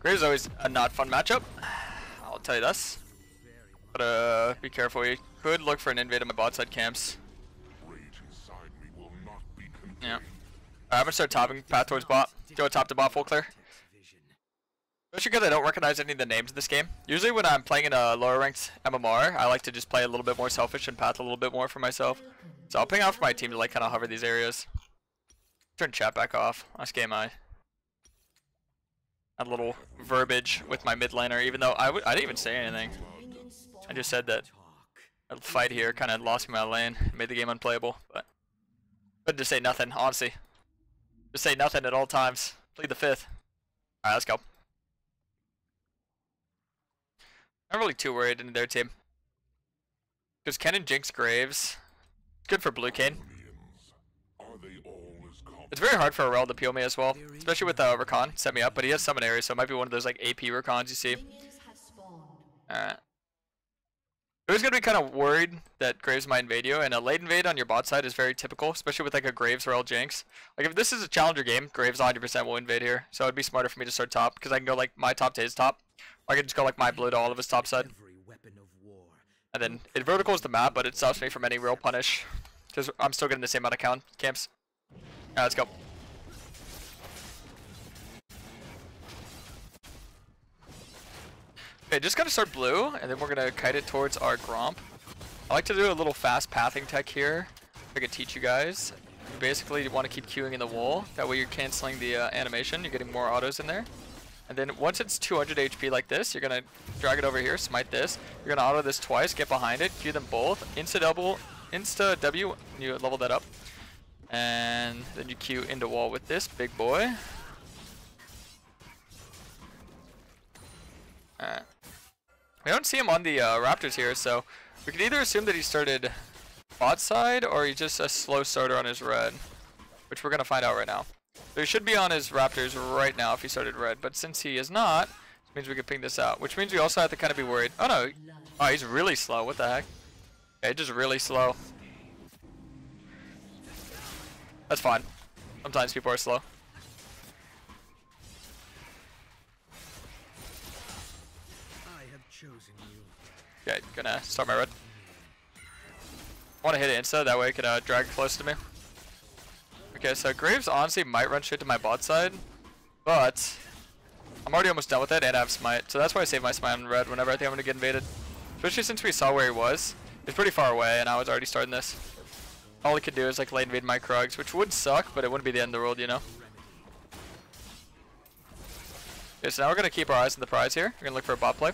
Graves is always a not fun matchup. I'll tell you this. But uh, be careful. You could look for an invade on my bot side camps. Yeah. I'm gonna start topping path towards bot. Go top to bot full clear. Especially because I don't recognize any of the names in this game. Usually when I'm playing in a lower ranked MMR, I like to just play a little bit more selfish and path a little bit more for myself. So I'll ping out for my team to like kind of hover these areas. Turn chat back off. Last game I a little verbiage with my mid laner, even though I w I didn't even say anything. I just said that a fight here kind of lost me my lane, made the game unplayable, but good to say nothing, honestly. Just say nothing at all times. Plead the fifth. Alright, let's go. Not really too worried in their team. Because Kennen Jinx Graves, good for Blue Kayn. It's very hard for Rell to peel me as well, especially with uh, Rakan set me up, but he has summon so it might be one of those like AP Rakans you see. Alright. I was gonna be kind of worried that Graves might invade you, and a late invade on your bot side is very typical, especially with like a Graves Rell Jinx. Like if this is a challenger game, Graves 100% will invade here, so it'd be smarter for me to start top, because I can go like my top to his top, or I can just go like my blue to all of his top side. And then it verticals the map, but it stops me from any real punish, because I'm still getting the same amount of count camps. Let's go. Okay, just gotta start blue, and then we're gonna kite it towards our Gromp. I like to do a little fast pathing tech here. I could teach you guys. You basically you want to keep queuing in the wall. That way you're canceling the uh, animation. You're getting more autos in there. And then once it's 200 HP like this, you're gonna drag it over here, smite this. You're gonna auto this twice, get behind it, queue them both. Insta double, insta W, you level that up. And then you queue into wall with this big boy. Alright. We don't see him on the uh, Raptors here, so we can either assume that he started bot side or he's just a slow starter on his red, which we're going to find out right now. So he should be on his Raptors right now if he started red, but since he is not, it means we can ping this out, which means we also have to kind of be worried. Oh no, oh he's really slow, what the heck? Okay, just really slow. That's fine. Sometimes people are slow. I have chosen you. Okay, gonna start my red. want to hit it insta, that way it can uh, drag close to me. Okay, so Graves honestly might run straight to my bot side, but I'm already almost done with it and I have smite, so that's why I save my smite on red whenever I think I'm gonna get invaded. Especially since we saw where he was. He's pretty far away and I was already starting this. All he could do is like late invade my Krugs, which would suck, but it wouldn't be the end of the world, you know? Okay, so now we're gonna keep our eyes on the prize here. We're gonna look for a bot play.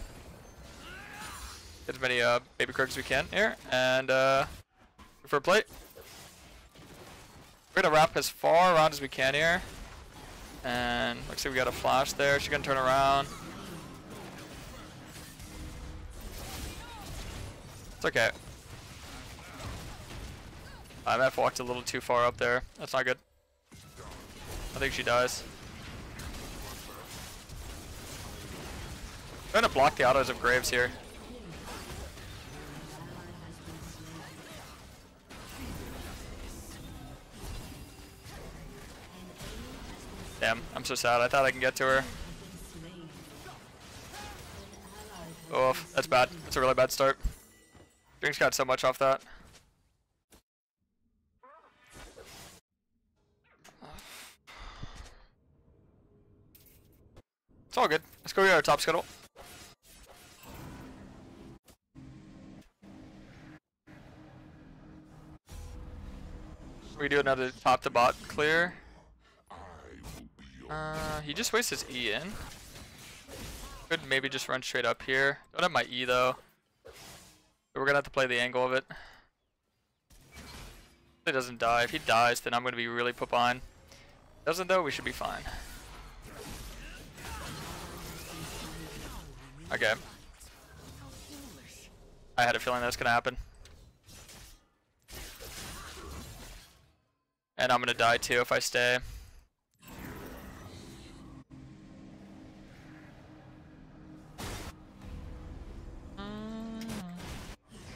Get as many uh, baby Krugs as we can here, and uh, for a plate. We're gonna wrap as far around as we can here. And looks like we got a flash there. She's gonna turn around. It's okay. I might have walked a little too far up there. That's not good. I think she dies. I'm gonna block the autos of Graves here. Damn, I'm so sad. I thought I can get to her. Oh, that's bad. That's a really bad start. Drinks got so much off that. It's all good. Let's go get our top scuttle. We do another top to bot clear. Uh, he just wastes his E in. Could maybe just run straight up here. Don't have my E though. we're gonna have to play the angle of it. He doesn't die. If he dies, then I'm gonna be really put behind. Doesn't though, we should be fine. Okay. I had a feeling that was gonna happen. And I'm gonna die too if I stay. Mm.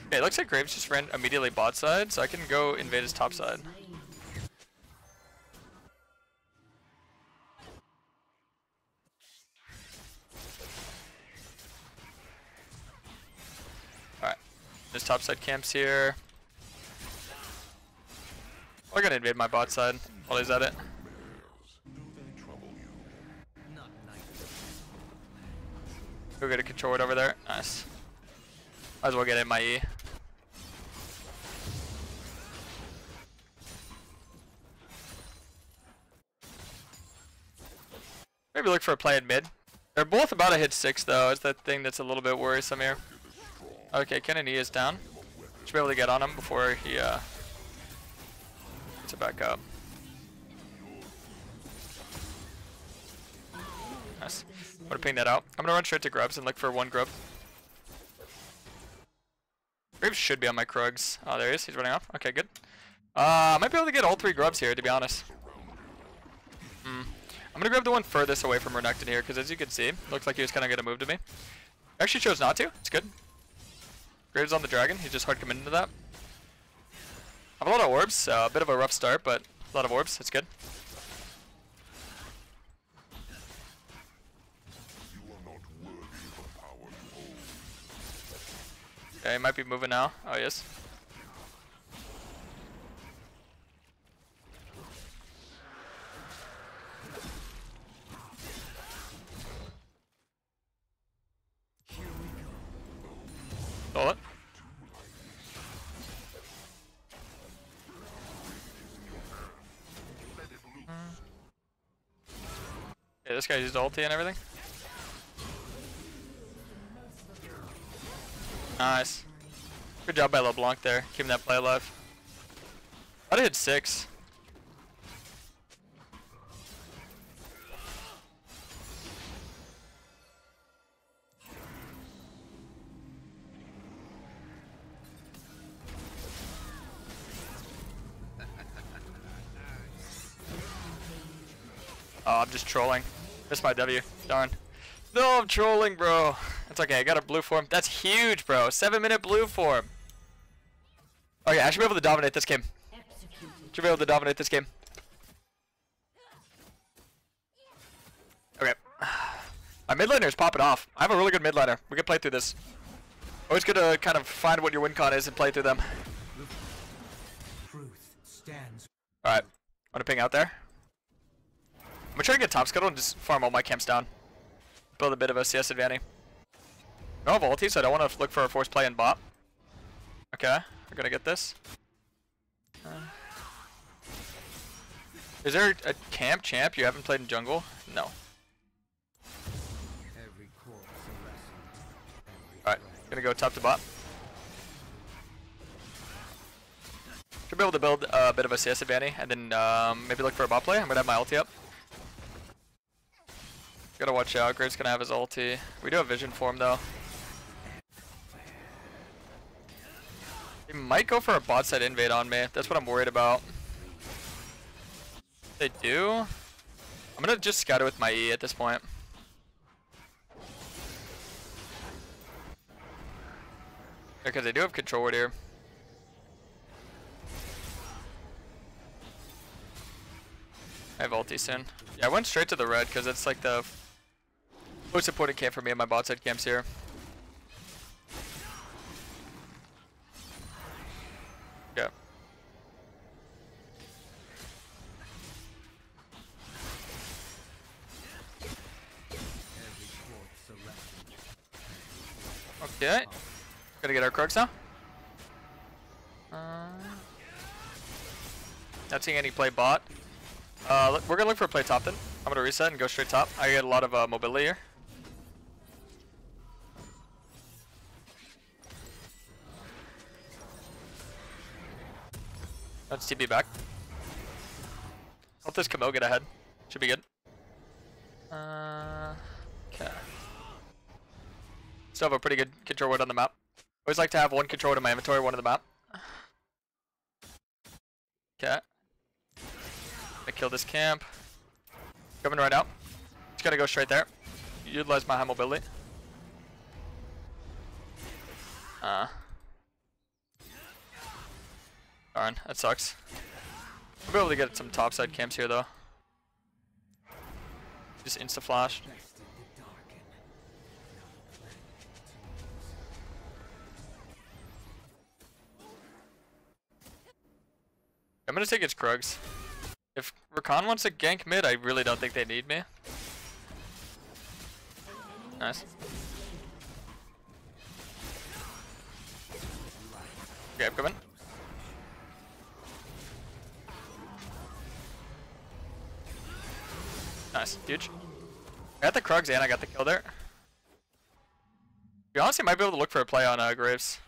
Okay, looks like Graves just ran immediately bot side, so I can go invade his top side. There's topside camps here. We're gonna invade my bot side while he's at it. Go get a control ward over there. Nice. Might as well get in my E. Maybe look for a play in mid. They're both about to hit six though. It's that thing that's a little bit worrisome here. Okay, Kennedy is down. Should be able to get on him before he uh, gets it back up. Nice. I'm gonna ping that out. I'm gonna run straight to grubs and look for one grub. Graves should be on my Krugs. Oh, there he is. He's running off. Okay, good. Uh, I might be able to get all three grubs here, to be honest. Hmm. I'm gonna grab the one furthest away from Renekton here, because as you can see, looks like he was kind of gonna move to me. Actually chose not to. It's good. Graves on the dragon. He just hard committed to that. I have a lot of orbs. Uh, a bit of a rough start, but a lot of orbs. It's good. Okay, might be moving now. Oh, yes. Stole it. Yeah, this guy used ulti and everything. Nice. Good job by LeBlanc there, keeping that play alive. I'd hit six. Trolling. Missed my W. Darn. No, I'm trolling, bro. That's okay. I got a blue form. That's huge, bro. Seven minute blue form. Okay, I should be able to dominate this game. Should be able to dominate this game. Okay. My mid laner is popping off. I have a really good mid laner. We can play through this. Always good to kind of find what your win con is and play through them. Alright. I'm gonna ping out there. I'm gonna try to get top scuttle and just farm all my camps down. Build a bit of a CS advantage. No have ulti, so I don't want to look for a force play in bot. Okay, we're gonna get this. Uh, is there a camp champ you haven't played in jungle? No. Alright, gonna go top to bot. Should be able to build a bit of a CS advantage and then um, maybe look for a bot play. I'm gonna have my ulti up. Gotta watch out, Graves gonna have his ulti. We do have vision for him though. He might go for a bot side invade on me. That's what I'm worried about. They do. I'm gonna just scatter with my E at this point. Because they do have control ward here. I have ulti soon. Yeah, I went straight to the red because it's like the most important camp for me and my bot side camps here. Yeah. Okay. Gotta get our Krugs now. Uh, not seeing any play bot. Uh, we're gonna look for a play top then. I'm gonna reset and go straight top. I get a lot of uh, mobility here. Let's TP back. Help this Camille get ahead. Should be good. Uh, okay. Still have a pretty good control ward on the map. Always like to have one control ward in my inventory, one on the map. Okay. I kill this camp. Coming right out. Just gotta go straight there. Utilize my high mobility. Uh. Darn, that sucks. We'll be able to get some topside camps here though. Just insta flash. I'm gonna take its Krugs. If Rakan wants to gank mid, I really don't think they need me. Nice. Okay, I'm coming. Nice, huge. I got the Krugs and I got the kill there. We honestly might be able to look for a play on uh, Graves.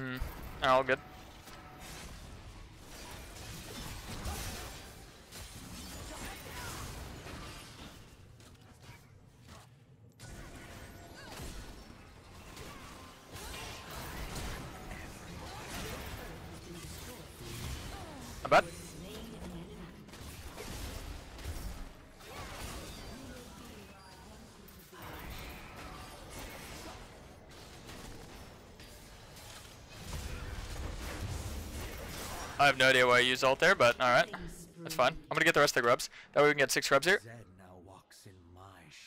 Hmm. All good. I have no idea why I used ult there, but alright. That's fine. I'm gonna get the rest of the grubs. That way we can get six grubs here. In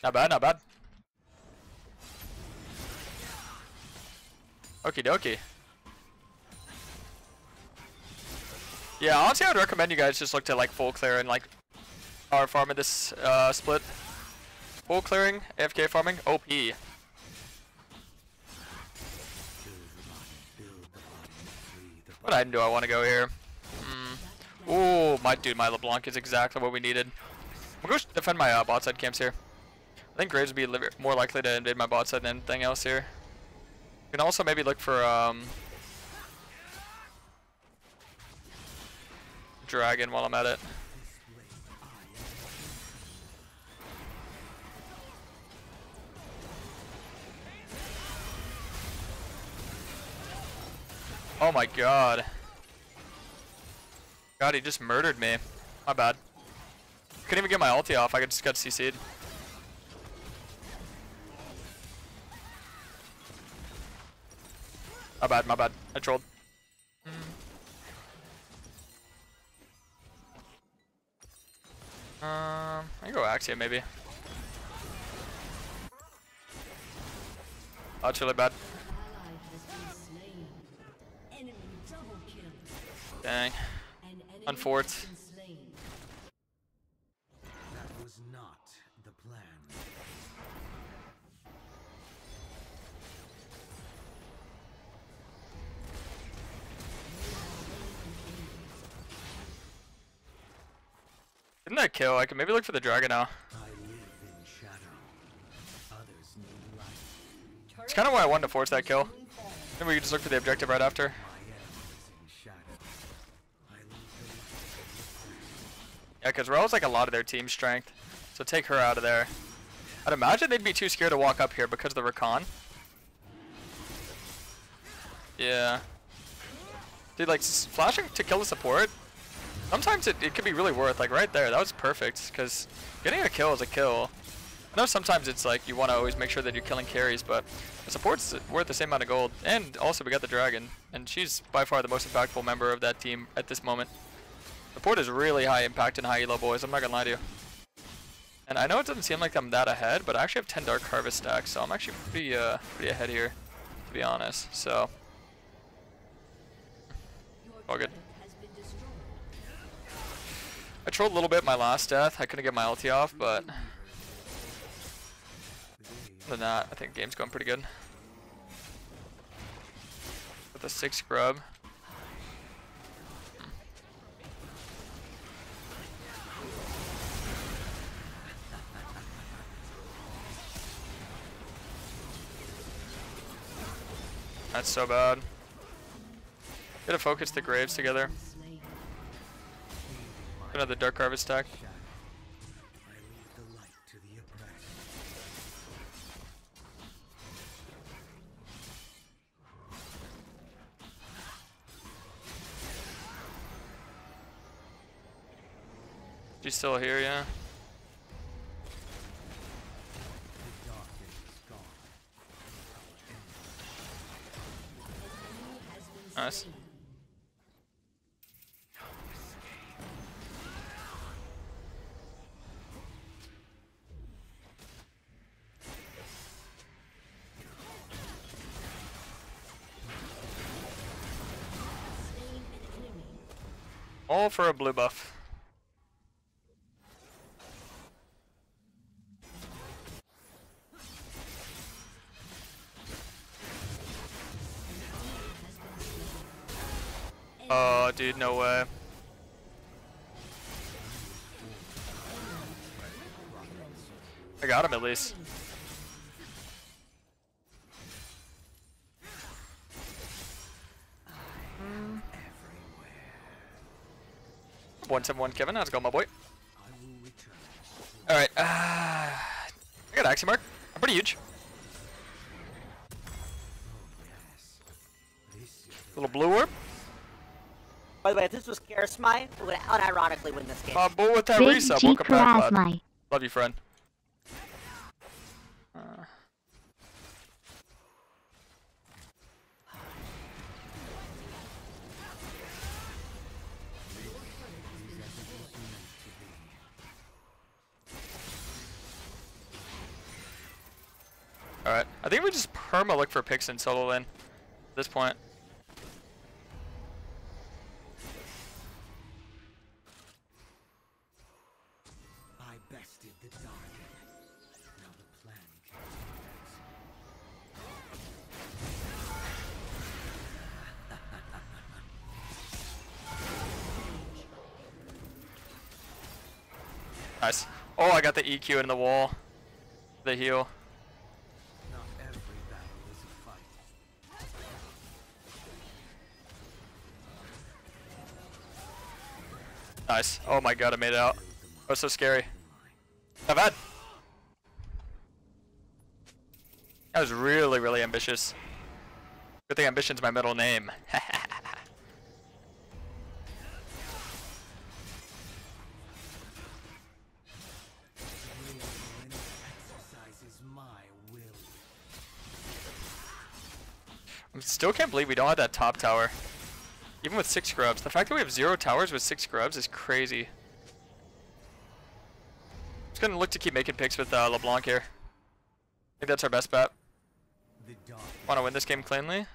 Not bad, not bad. Okie dokie. Yeah, honestly, I would recommend you guys just look to like full clear and like power farming this uh, split. Full clearing, AFK farming, OP. What item do I want to go here? Ooh, my dude, my LeBlanc is exactly what we needed. I'm gonna go defend my uh, bot side camps here. I think Graves would be more likely to invade my bot side than anything else here. You can also maybe look for um, dragon while I'm at it. Oh my god. God, he just murdered me. My bad. Couldn't even get my ulti off. I just got CC'd. My bad, my bad. I trolled. Um, I can go Axiom maybe. Oh, it's really bad. Dang. Unfort. That was not the plan. Didn't that kill? I can maybe look for the dragon now. I live in shadow. Others need light. It's kind of why I wanted to force that kill. Then we can just look for the objective right after. Yeah, because Rell's like a lot of their team strength. So take her out of there. I'd imagine they'd be too scared to walk up here because of the Rakan. Yeah. Dude, like, flashing to kill the support, sometimes it, it could be really worth, like, right there, that was perfect, because getting a kill is a kill. I know sometimes it's like, you want to always make sure that you're killing carries, but the support's worth the same amount of gold. And also, we got the Dragon, and she's by far the most impactful member of that team at this moment. Support is really high impact and high elo, boys, I'm not gonna lie to you. And I know it doesn't seem like I'm that ahead, but I actually have 10 Dark Harvest stacks, so I'm actually pretty, uh, pretty ahead here, to be honest, so. All good. I trolled a little bit my last death. I couldn't get my ulti off, but other than that, I think the game's going pretty good. With the six grub. That's so bad. Gotta focus the graves together. Another dark harvest stack. She's still here, yeah. Nice. All for a blue buff. Got him at least. One seven one Kevin, how's it going, my boy? All right, uh, I got Axiom Arc. I'm pretty huge. Little blue orb. By the way, if this was Karasmai, we would unironically win this game. My boy with that Big resub. Welcome back, bud. Love you, friend. Alright, I think we just perma look for picks in solo lane at this point. I bested the. Now the plan. Nice. Oh, I got the EQ in the wall. The heal. Nice. Oh my god, I made it out. That was so scary. Not bad. That was really, really ambitious. Good thing ambition's my middle name. I still can't believe we don't have that top tower. Even with six grubs. The fact that we have zero towers with six grubs is crazy. Just gonna look to keep making picks with uh, LeBlanc here. I think that's our best bet. Want to win this game cleanly?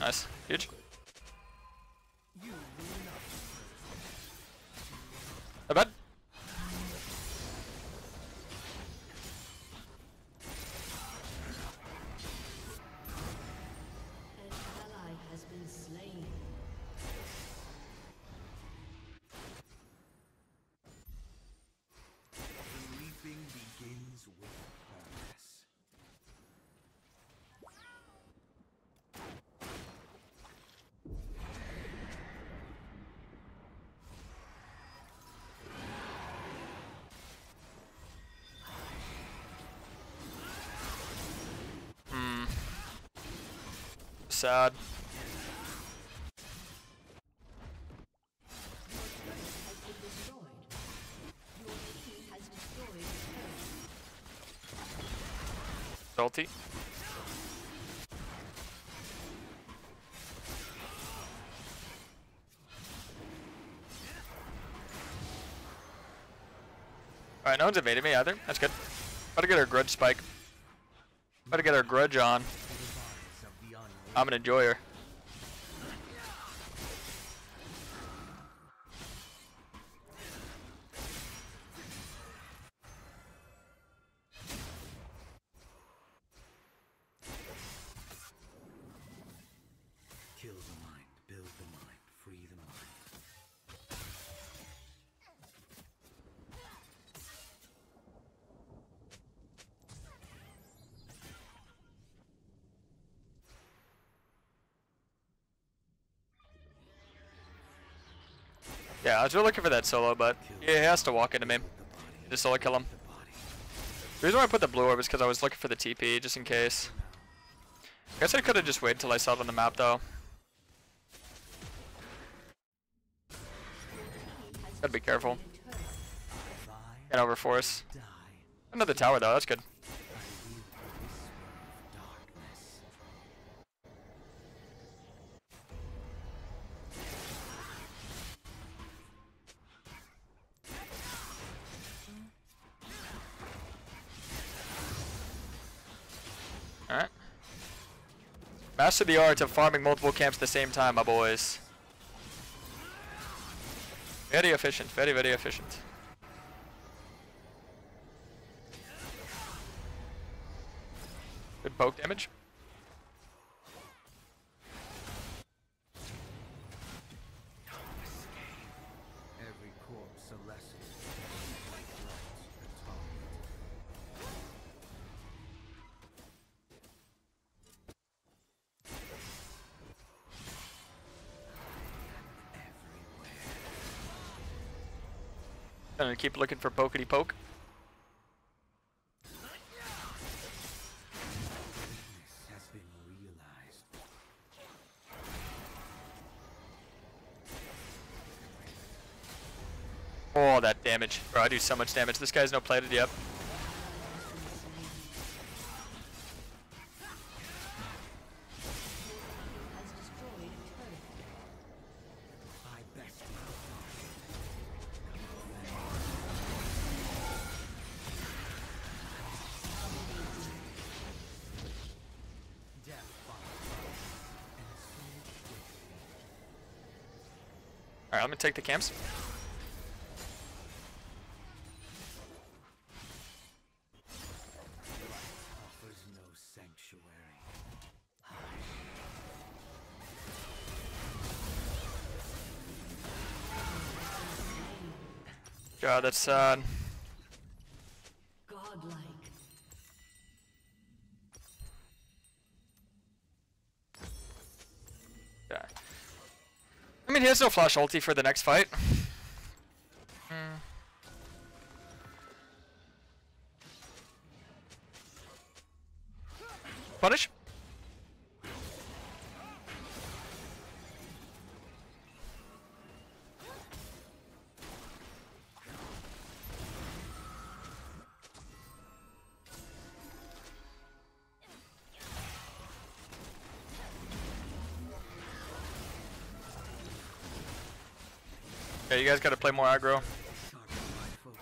Nice. Huge. Turret. Salty. Alright, no one's invaded me either. That's good. Better get our grudge spike. Better get our grudge on. I'm an enjoyer. Yeah, I was really looking for that solo, but yeah, he has to walk into me. Just solo kill him. the reason why I put the blue orb is because I was looking for the TP, just in case. I guess I could have just waited till I saw it on the map, though. Gotta be careful. A turret. Can't overforce. Another tower though, that's good. Master the art of farming multiple camps at the same time, my boys. Very efficient, very, very efficient. Good poke damage. Gonna keep looking for pokety poke. Oh, that damage. Bro, I do so much damage. This guy's no plated yet. Take the camps. God, that's sad. Mean, he has no flash ulti for the next fight. Guys gotta play more aggro. Sharpen my focus.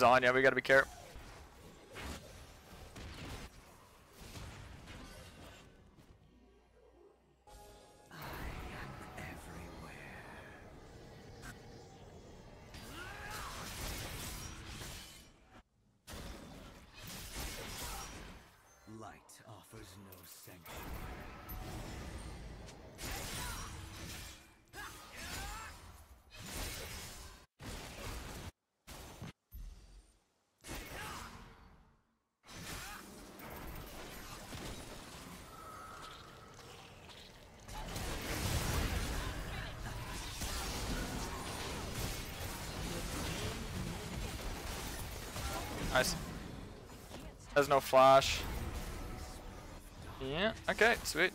Is on, yeah, we gotta be careful. Nice. Has no flash. Yeah, okay, sweet.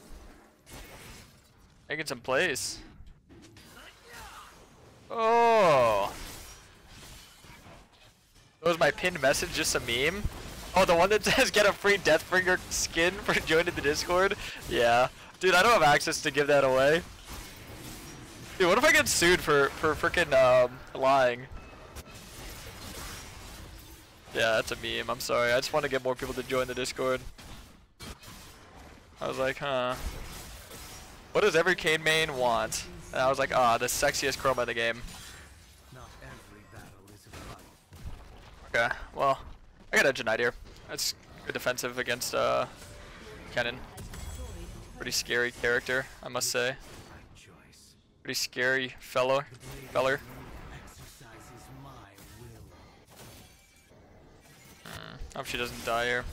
Making some plays. Oh. That was my pinned message, just a meme? Oh, the one that says get a free Deathbringer skin for joining the Discord? Yeah. Dude, I don't have access to give that away. Dude, what if I get sued for, for freaking um, lying? Yeah, that's a meme. I'm sorry. I just want to get more people to join the Discord. I was like, huh. What does every Kayn main want? And I was like, ah, the sexiest chroma in the game. Not every battle is a. Okay, well, I got a Knight here. That's good defensive against uh, Kennen. Pretty scary character, I must say. Pretty scary fellow, feller. Mm, hope she doesn't die here.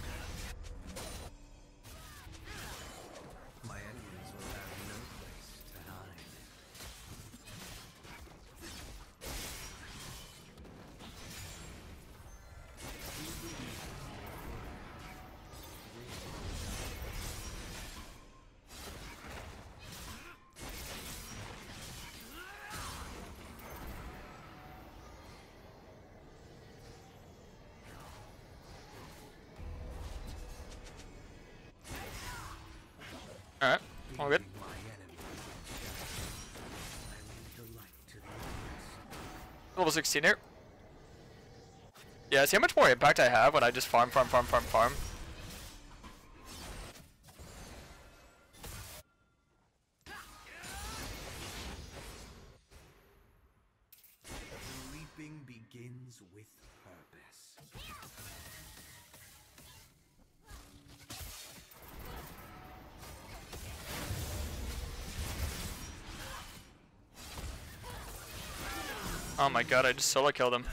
Level 16 here. Yeah, see how much more impact I have when I just farm, farm, farm, farm, farm. Oh my god, I just solo killed him.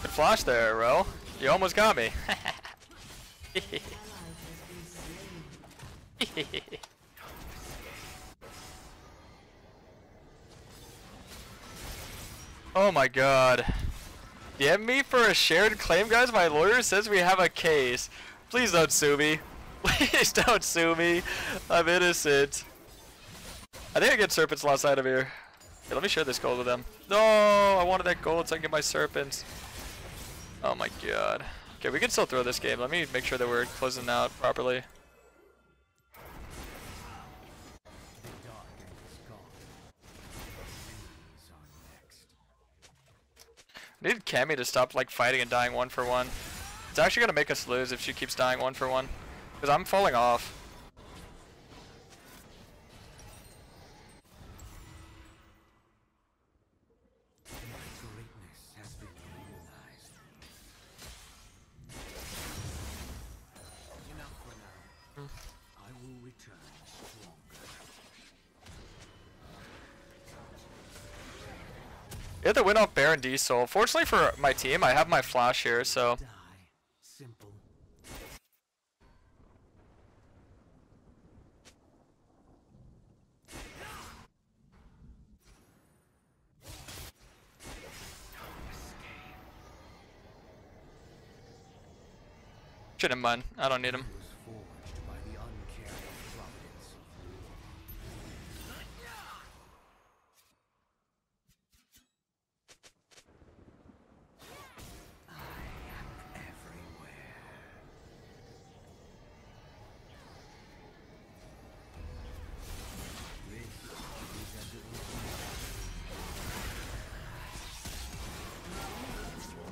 Good flash there, Ro. You almost got me. oh my god. Get me for a shared claim, guys. My lawyer says we have a case. Please don't sue me. Please don't sue me. I'm innocent. I think I get serpents lost out of here. Here, let me share this gold with them. No, I wanted that gold so I can get my serpents. Oh my god. Okay, we can still throw this game. Let me make sure that we're closing out properly. I need Cammy to stop like fighting and dying one for one. It's actually gonna make us lose if she keeps dying one for one. Because I'm falling off. Win off Baron D Soul. Fortunately for my team, I have my flash here, so shouldn't mind. I don't need him.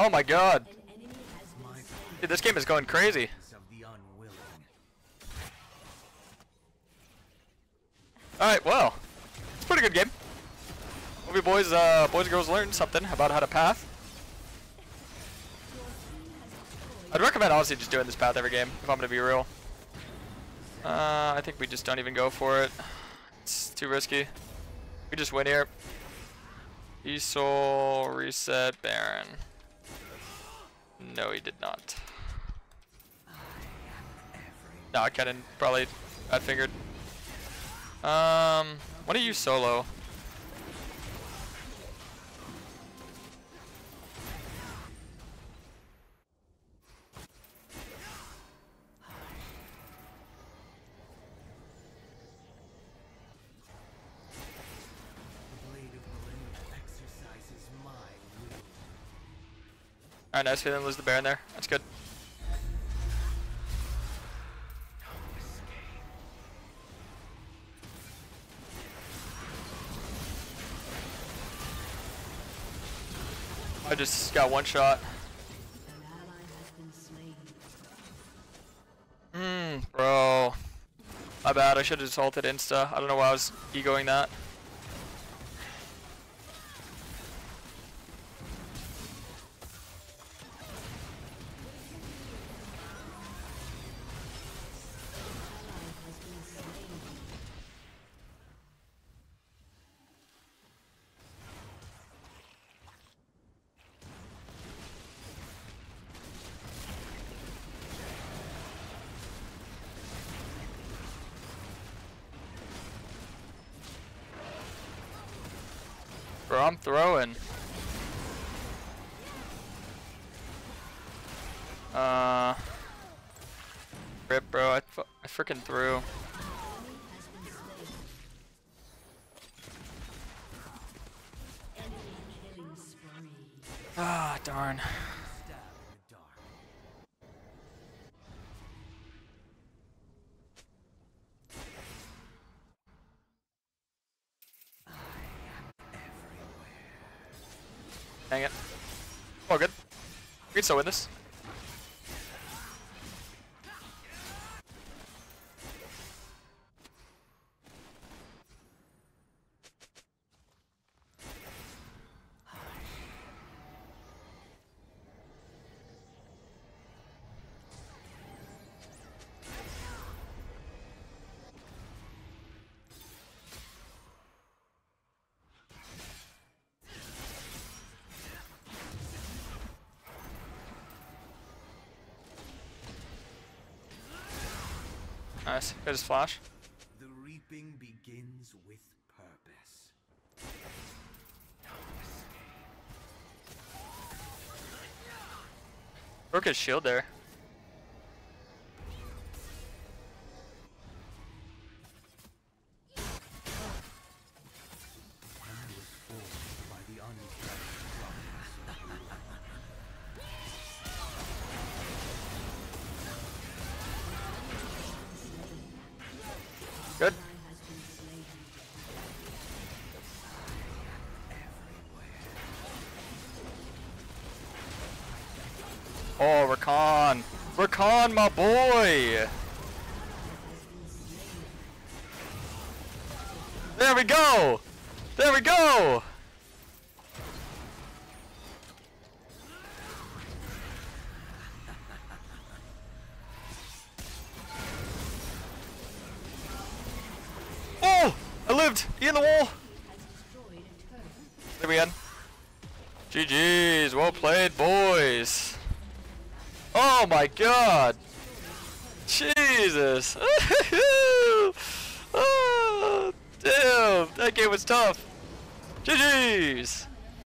Oh my god. An enemy has been My Dude, this game is going crazy. presence of the unwilling. Alright, well. It's a pretty good game. Hope you boys, uh, boys and girls learned something about how to path. I'd recommend honestly just doing this path every game, if I'm gonna be real. Uh, I think we just don't even go for it. It's too risky. We just win here. Esol, reset, Baron. No, he did not. No, I couldn't. Probably I figured. Um, what are you solo? Alright, nice. We didn't lose the Baron there. That's good. I just got one shot. Hmm, bro. My bad. I should have just ulted insta. I don't know why I was egoing that. Freaking through. Ah, darn. Dang it. Oh, good. We can still win this. Nice. Good as flash. The reaping begins with purpose. Broke his shield there. Rakan, my boy. There we go. There we go. Oh, I lived. In the wall. There we end. GG's, well played, boys. Oh my god. Jesus. oh, damn, that game was tough. GG's.